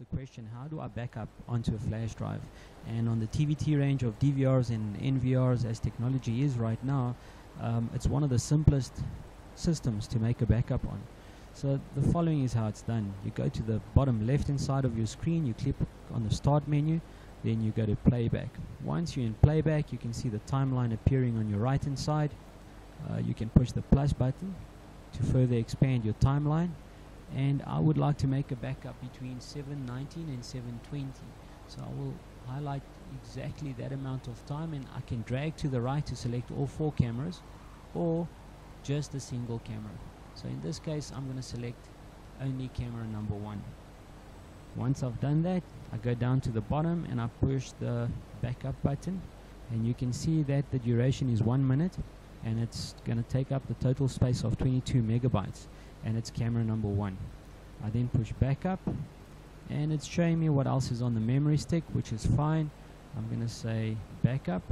the question, how do I back up onto a flash drive? And on the TVT range of DVRs and NVRs, as technology is right now, um, it's one of the simplest systems to make a backup on. So the following is how it's done. You go to the bottom left hand side of your screen, you click on the start menu, then you go to playback. Once you're in playback, you can see the timeline appearing on your right hand side. Uh, you can push the plus button to further expand your timeline and I would like to make a backup between 719 and 720 so I will highlight exactly that amount of time and I can drag to the right to select all four cameras or just a single camera. So in this case I'm going to select only camera number one. Once I've done that I go down to the bottom and I push the backup button. And you can see that the duration is one minute and it's going to take up the total space of 22 megabytes and it's camera number one. I then push back up and it's showing me what else is on the memory stick which is fine. I'm gonna say backup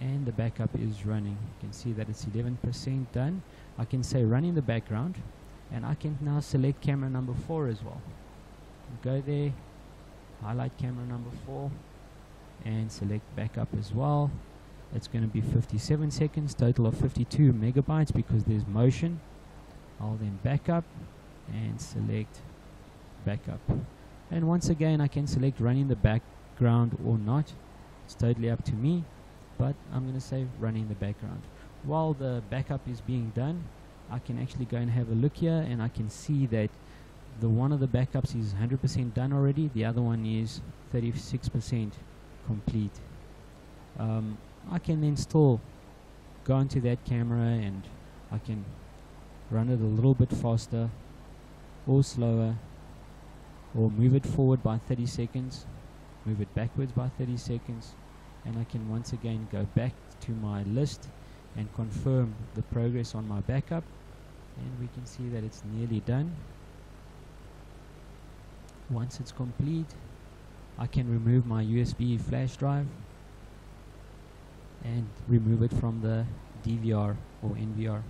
and the backup is running. You can see that it's 11% done. I can say run in the background and I can now select camera number four as well. Go there highlight camera number four and select backup as well it's going to be 57 seconds total of 52 megabytes because there's motion. I'll then back up and select backup. And once again I can select running the background or not. It's totally up to me but I'm going to say running the background. While the backup is being done I can actually go and have a look here and I can see that the one of the backups is 100% done already. The other one is 36% complete. Um, I can then still go into that camera and I can run it a little bit faster or slower or move it forward by 30 seconds move it backwards by 30 seconds and I can once again go back to my list and confirm the progress on my backup and we can see that it's nearly done. Once it's complete I can remove my USB flash drive and remove it from the DVR or NVR